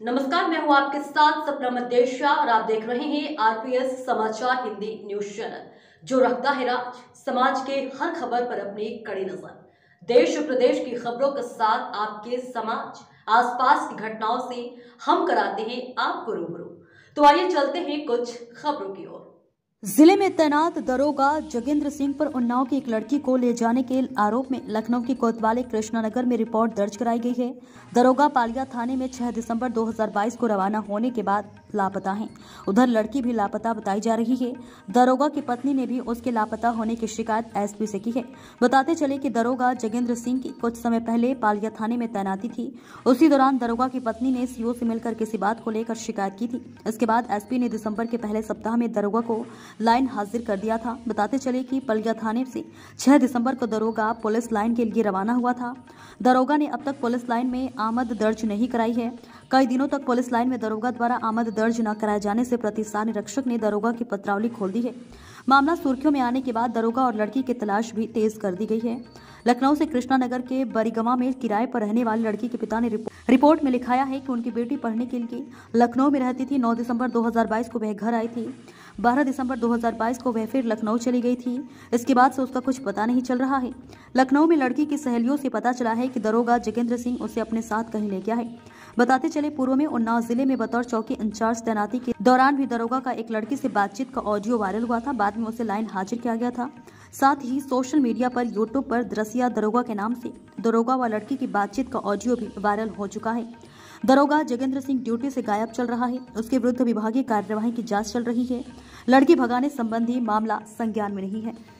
नमस्कार, मैं हूँ आपके साथ सपना मदेशा और आप देख रहे हैं आरपीएस समाचार हिंदी न्यूज़ चैनल, जो रखता है राज, समाज के हर खबर पर अपनी कड़ी नज़र। देश और प्रदेश की खबरों के साथ आपके समाज, आसपास की घटनाओं से हम कराते हैं आपको रूबरू। तो आइए चलते हैं कुछ खबरों की ओर। ज़िले में तैनात दरोगा जोगेंद्र सिंह पर उन्नाव की एक लड़की को ले जाने के आरोप में लखनऊ की कोतवाली कृष्णानगर में रिपोर्ट दर्ज कराई गई है। दरोगा पालिया थाने में 6 दिसंबर 2022 को रवाना होने के बाद लापता हैं। उधर लड़की भी लापता बताई जा रही है। दरोगा की पत्नी ने भी उसके लापता होने की शिकायत एसपी से की है। बताते चले कि दरोगा जोगेंद्र सिंह की कुछ समय पहले पालिया थाने में तैनाती थी। उसी दौरान दरोगा की पत्नी ने सीओ से मिलकर किसी बात को लेकर शिकायत की थी। इसके बाद एसपी ने दिसंबर के पहले सप्ताह में दरोगा को लाइन हाजिर कर दिया था। बताते चले कि पलिया थाने से 6 दिसंबर को दरोगा पुलिस लाइन के लिए रवाना हुआ था। दरोगा ने अब तक पुलिस लाइन में आमद दर्ज नहीं कराई है। कई दिनों तक पुलिस लाइन में दरोगा द्वारा आमद दर्ज न कराए जाने से प्रतिष्ठा निरीक्षक ने दरोगा की पत्रावली खोल दी है। मामला सुर्खियों में आने के बाद दरोगा और लड़की की तलाश भी तेज कर दी गई है। लखनऊ से कृष्णानगर के बरीगवा में किराए पर रहने वाली लड़की के पिता ने रिपोर्ट में लिखाया है कि उनकी बेटी पढ़ने के लिए लखनऊ में रहती थी। 9 दिसंबर 2022 को वह घर आई थी। 12 दिसंबर 2022 को वह फिर लखनऊ चली गई थी। इसके बाद से उसका कुछ पता नहीं चल रहा है। लखनऊ में लड़की की सहेलियों से पता चला है कि दरोगा जोगेंद्र सिंह उसे अपने साथ कहीं ले गया है। बताते चले, पूर्व में उन्नाव ज़िले में बतौर चौकी इंचार्ज तैनाती के दौरान भी दरोगा का एक लड़की से बातचीत का ऑडियो वायरल हुआ था। बाद में उसे लाइन हाजिर किया गया था। साथ ही सोशल मीडिया पर यूट्यूब पर द्रसिया दरोगा के नाम से दरोगा व लड़की की बातचीत का ऑडियो भी वायरल हो चुका है। दरोगा जगेंद्र सिंह ड्यूटी से गायब चल रहा है। उसके विरुद्ध विभागीय कार्यवाही की जाँच चल रही है। लड़की भगाने संबंधी मामला संज्ञान में नहीं है।